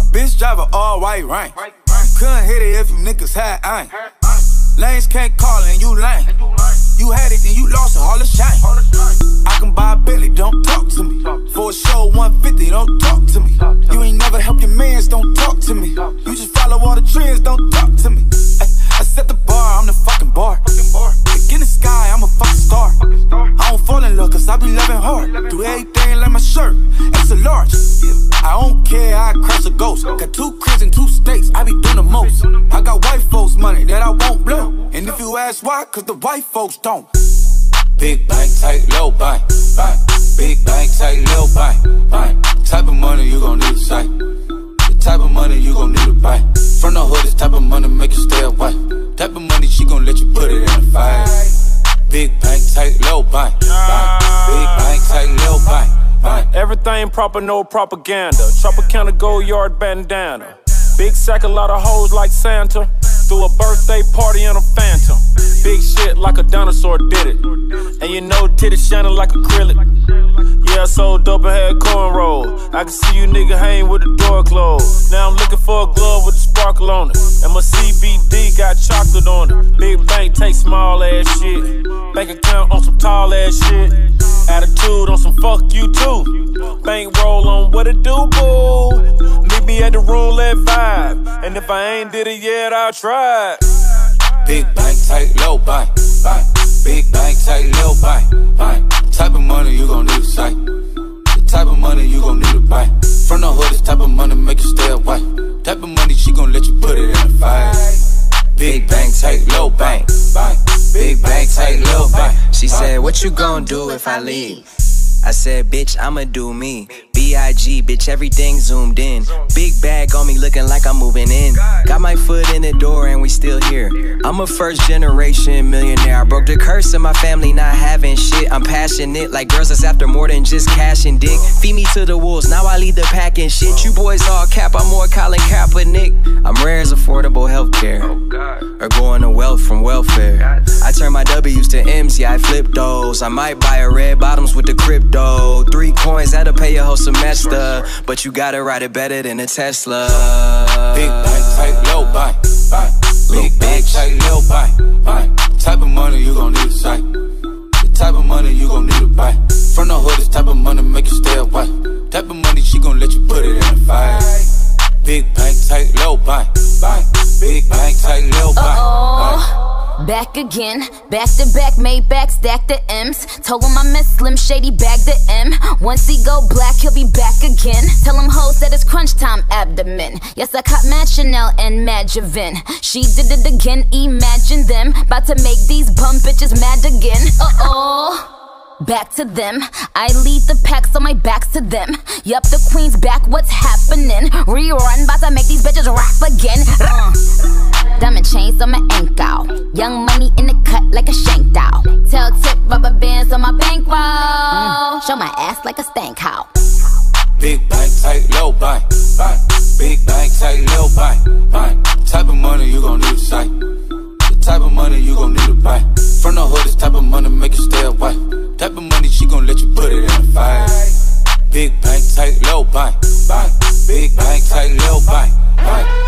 My bitch drive a all white rank. Couldn't hit it if you niggas had ain't. Lanes can't call and you lame. Care, I crash a ghost. Got two cribs in two states, I be doing the most. I got white folks' money that I won't blow. And if you ask why, cause the white folks don't. Big bank, tight, low bank, bank. Big bank, tight, low bank, bank. Type of money you gon' need to sight. The type of money you gon' need to buy. From the hood, this type of money make you stay away. Type of money she gon' let you put it in a fight. Big bank, tight, low bank. Everything proper, no propaganda. Counter, gold yard bandana. Big sack, a lot of hoes like Santa. Threw a birthday party in a phantom. Big shit like a dinosaur did it. And you know, titties shining like acrylic. Yeah, I sold dope and had cornrow. I can see you nigga hang with the door closed. Now I'm looking for a glove with a sparkle on it. And my CBD got chocolate on it. Big bank take small ass shit. Bank account on some tall ass shit. Attitude on some fuck you too. Bank roll on what it do, boo. Meet me at the roulette vibe. And if I ain't did it yet, I'll try. Big bank, tight, low bank, bank. Big bank, tight, low bank, bank. Type of money you gon' need to sight. The type of money you gon' need to buy. From the hood, this type of money make you stay away. Type of money she gon' let you put it in a fight. Big bank, tight, low bank, She said, What you gon' do if I leave? I said, Bitch, I'ma do me. B.I.G., bitch, everything zoomed in. Big bag on me looking like I'm moving in. Got my foot in the door and we still here. I'm a first generation millionaire. I broke the curse of my family not having shit. I'm passionate like girls that's after more than just cash and dick. Feed me to the wolves, now I lead the pack and shit. You boys all cap, I'm more Colin Kaepernick. I'm rare as affordable healthcare. Or going to wealth from welfare. I turn my W's to M's, yeah, I flip those. I might buy a red bottoms with the crypto. Three coins, that'll pay your whole semester. But you gotta ride it better than a Tesla. Big bank, tight, low bank, bank. Big bank, tight, low bank, bank. Type of money you gon' need to sight. The type of money you gon' need to buy. From the hood, this type of money make you stay away. Type of money she gon' let you put it in a fight. Big bank, tight, low bank, bank. Big bank, tight, low. Back again, back to back, made back, stack the M's. Told him I miss Slim Shady, bag the M. Once he go black, he'll be back again. Tell him hoes that it's crunch time abdomen. Yes, I caught Mad Chanel and Mad Javin. She did it again, imagine them. About to make these bum bitches mad again. Uh oh. Back to them. I lead the pack, so my back's to them. Yup, the queen's back, what's happening? Rerun, about to make these bitches rap again. Uh. Diamond chains on my ankle. Young money in the cut like a shank doll. Tail tip rubber bands on my bankroll. Show my ass like a stank house. Big bank, tight, low bank, bank. Big bank, tight, low bank, bank. Type of money you gon' need to sight. The type of money you gon' need to buy. From the hood, this type of money make you stay away. Type of money she gon' let you put it in a fight. Big bank, tight, low bank, bank. Big bank, tight, low bank, bank.